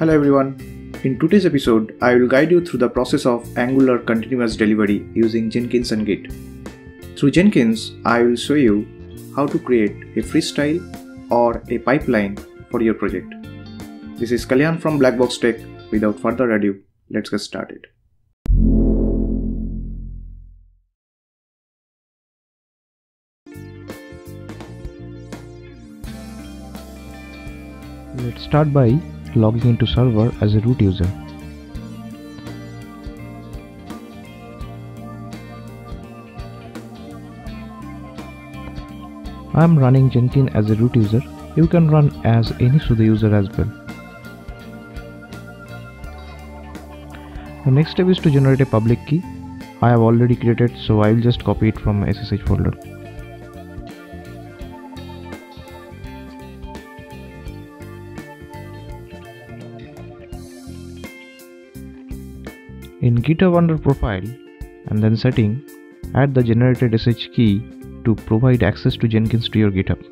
Hello everyone. In today's episode, I will guide you through the process of Angular continuous delivery using Jenkins and Git. Through Jenkins, I will show you how to create a freestyle or a pipeline for your project. This is Kalyan from Blackbox Tech. Without further ado, let's get started. Let's start by logging into server as a root user. I am running Jenkins as a root user. You can run as any sudo user as well. The next step is to generate a public key. I have already created so I will just copy it from SSH folder. In GitHub under profile and then setting, add the generated SSH key to provide access to Jenkins to your GitHub.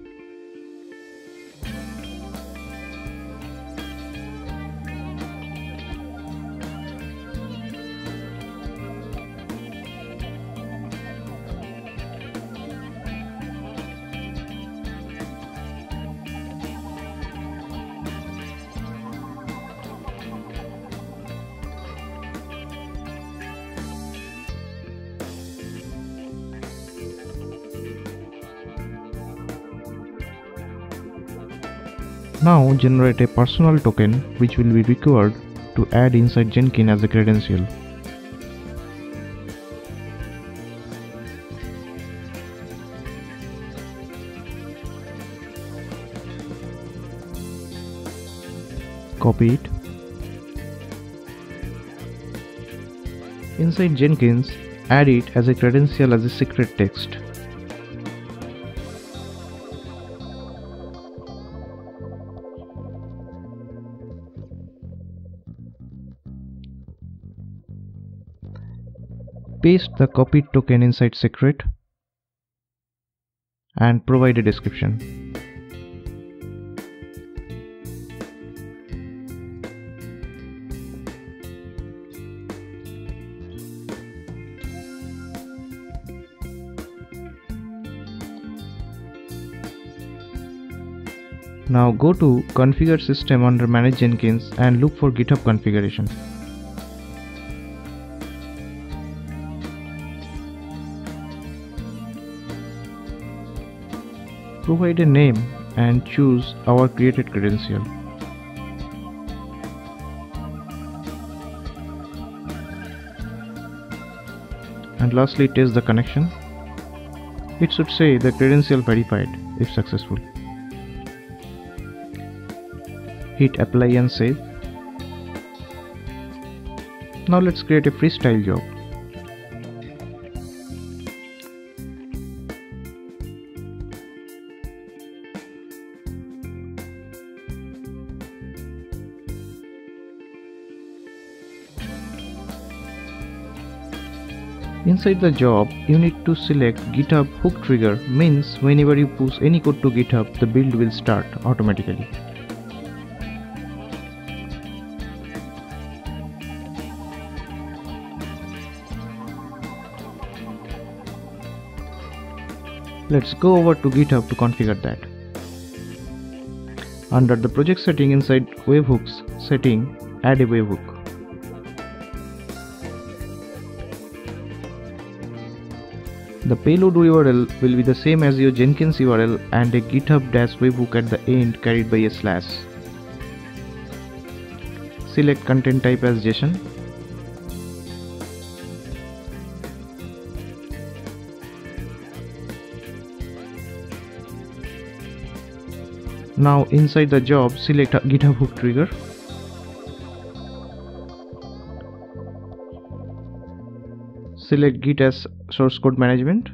Now generate a personal token which will be required to add inside Jenkins as a credential. Copy it. Inside Jenkins, add it as a credential as a secret text. Paste the copied token inside secret and provide a description. Now go to configure system under manage Jenkins and look for GitHub configuration. Provide a name and choose our created credential. And lastly test the connection. It should say the credential verified if successful. Hit apply and save. Now let's create a freestyle job. Inside the job, you need to select GitHub hook trigger means whenever you push any code to GitHub, the build will start automatically. Let's go over to GitHub to configure that. Under the project setting inside webhooks setting, add a webhook. The payload URL will be the same as your Jenkins URL and a GitHub dash webhook at the end carried by a slash. Select content type as JSON. Now inside the job select a GitHub hook trigger select git as source code management.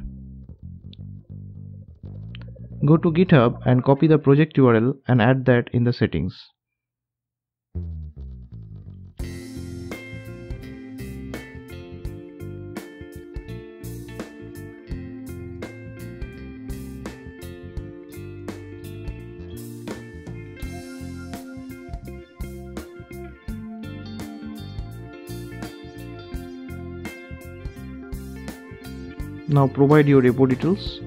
Go to github and copy the project url and add that in the settings Now provide your repo details.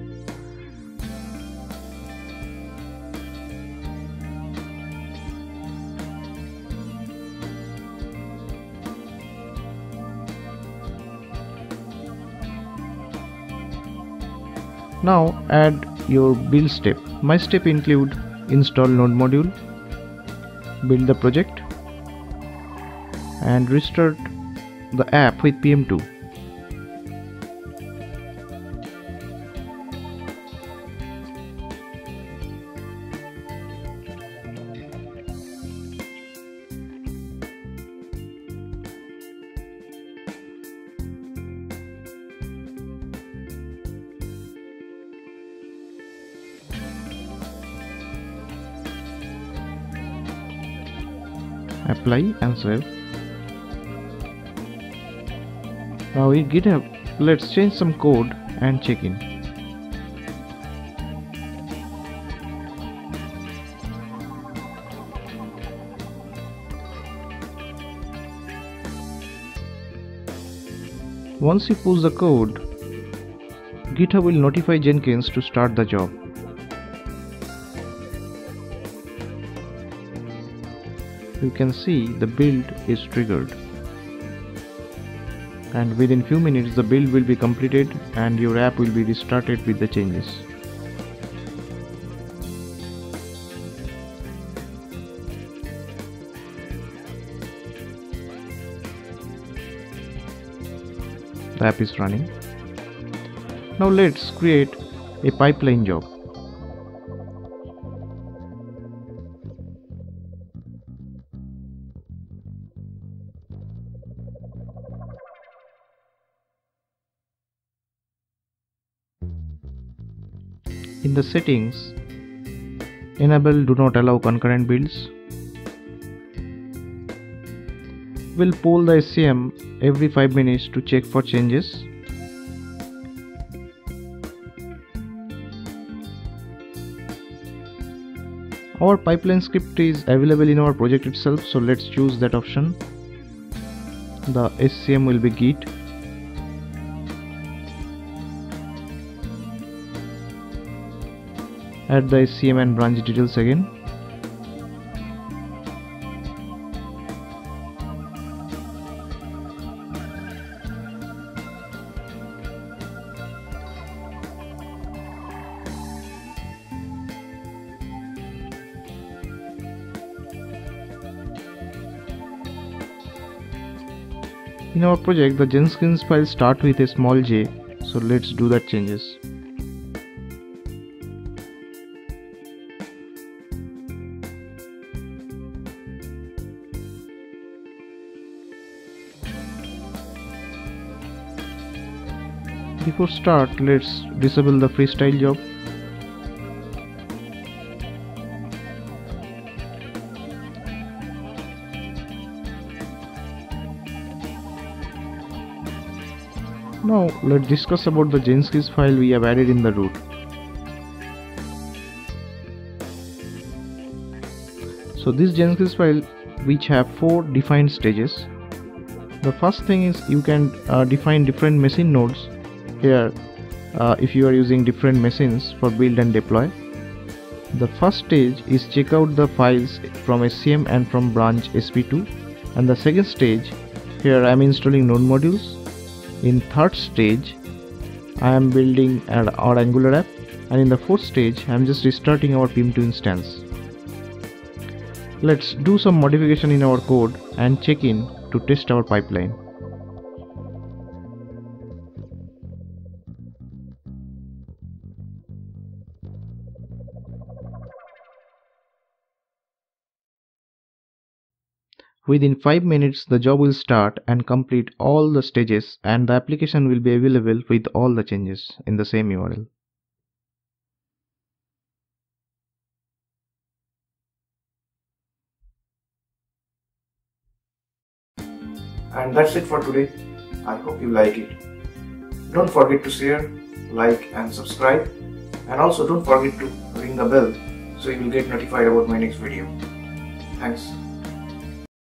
Now add your build step. My step include install node module, build the project and restart the app with PM2. Apply and save now in github let's change some code and check in. Once you push the code github will notify jenkins to start the job you can see the build is triggered. And within few minutes the build will be completed and your app will be restarted with the changes. The app is running. Now let's create a pipeline job in the settings enable do not allow concurrent builds. We'll poll the SCM every 5 minutes to check for changes. Our pipeline script is available in our project itself so let's choose that option. The SCM will be git add the SCM and branch details again In our project, the Jenkins file start with a small j, so let's do that changes. Before start, let's disable the freestyle job. Now let's discuss about the Jenkins file we have added in the root. So this Jenkins file which have four defined stages. The first thing is you can uh, define different machine nodes here uh, if you are using different machines for build and deploy. The first stage is check out the files from SCM and from branch SP2 and the second stage here I am installing node modules. In third stage I am building our Angular app and in the fourth stage I am just restarting our PM2 instance. Let's do some modification in our code and check in to test our pipeline. Within 5 minutes the job will start and complete all the stages and the application will be available with all the changes in the same URL. And that's it for today. I hope you like it. Don't forget to share, like and subscribe and also don't forget to ring the bell so you will get notified about my next video. Thanks.